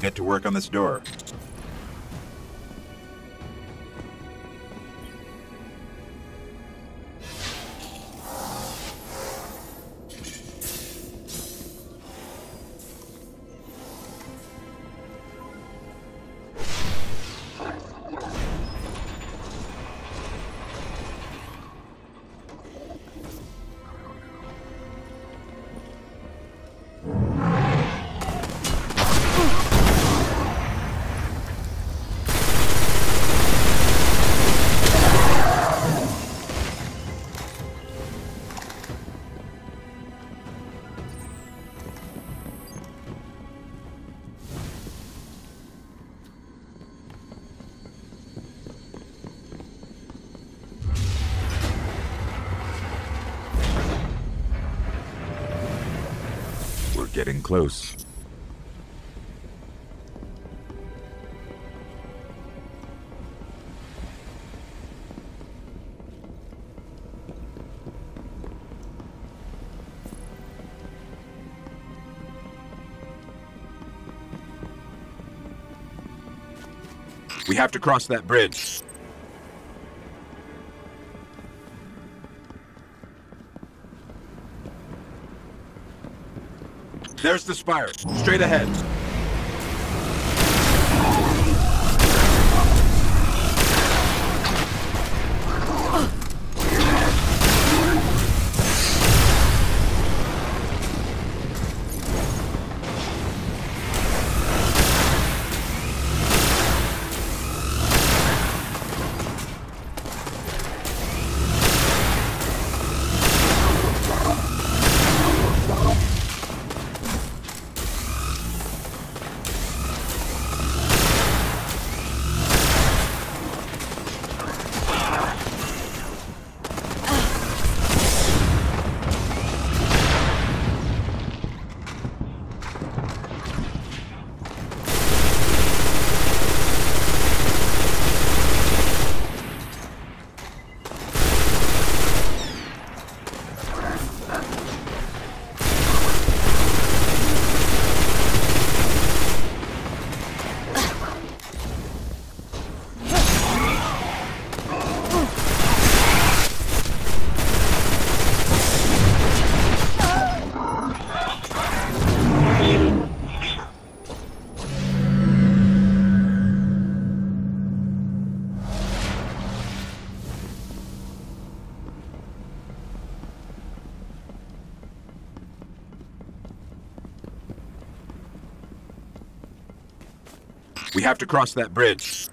Get to work on this door. Getting close. We have to cross that bridge. There's the spire. Straight ahead. We have to cross that bridge.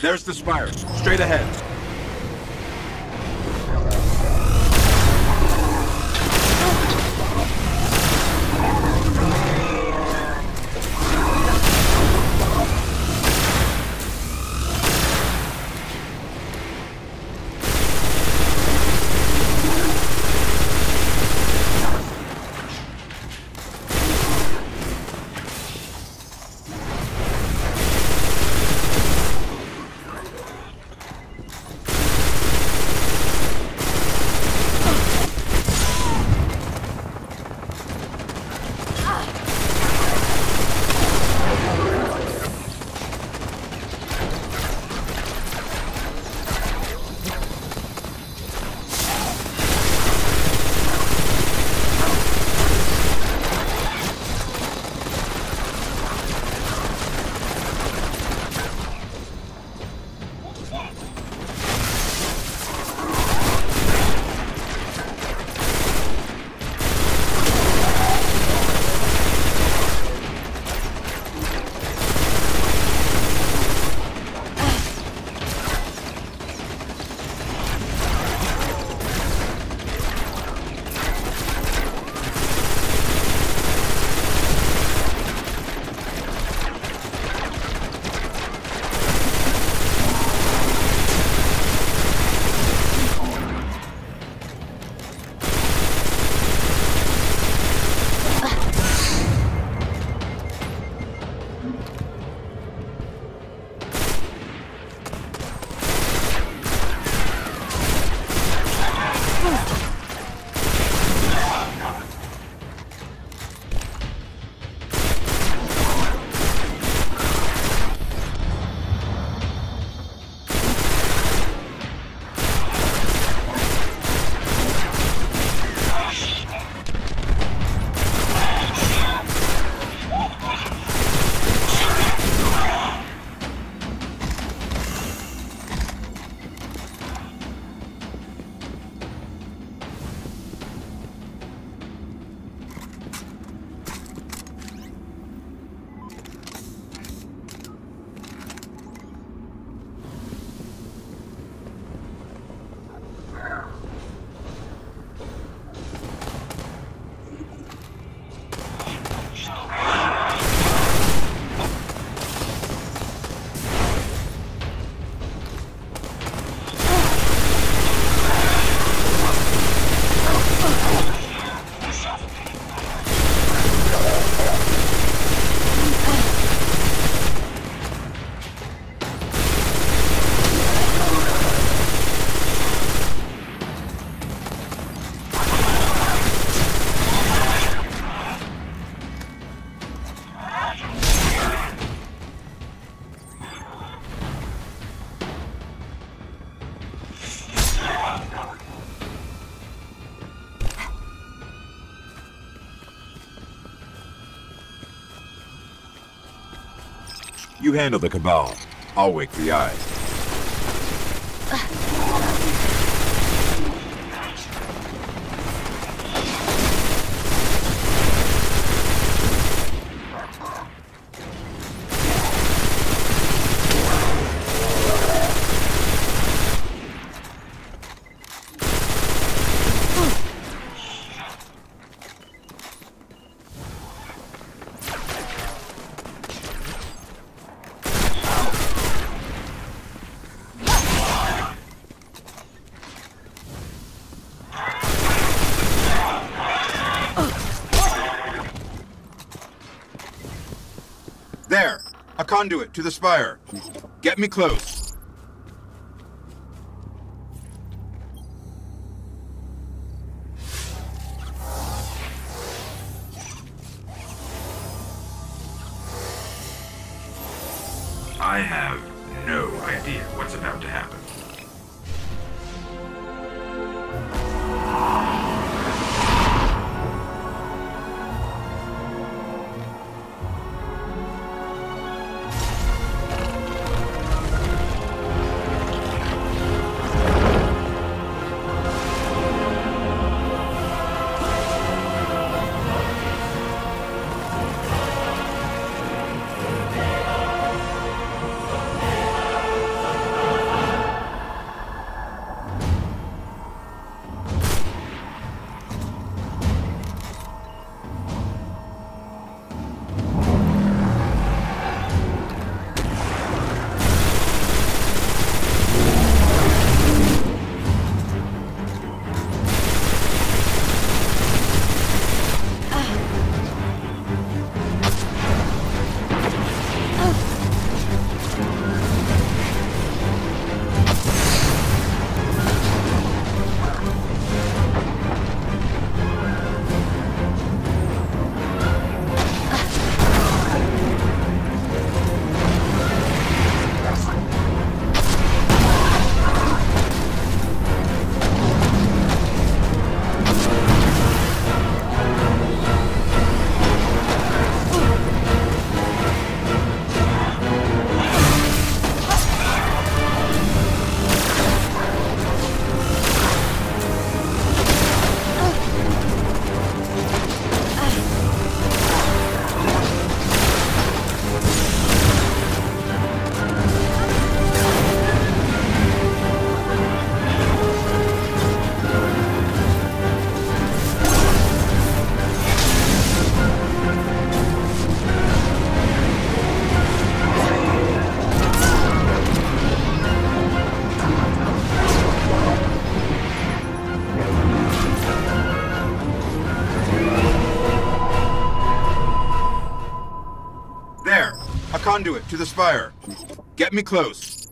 There's the spire. Straight ahead. You handle the Cabal. I'll wake the eye. There! A conduit to the spire. Get me close. I have no idea what's about to happen. A conduit to the spire. Get me close.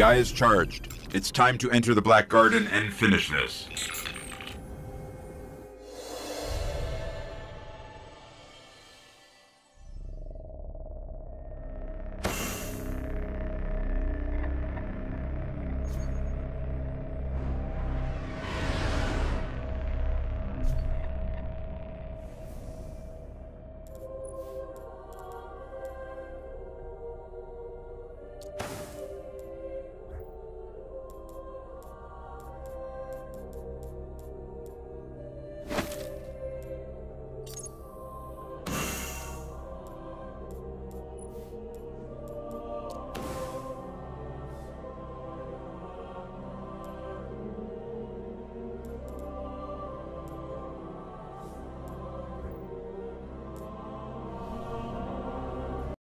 The eye is charged. It's time to enter the Black Garden and finish this.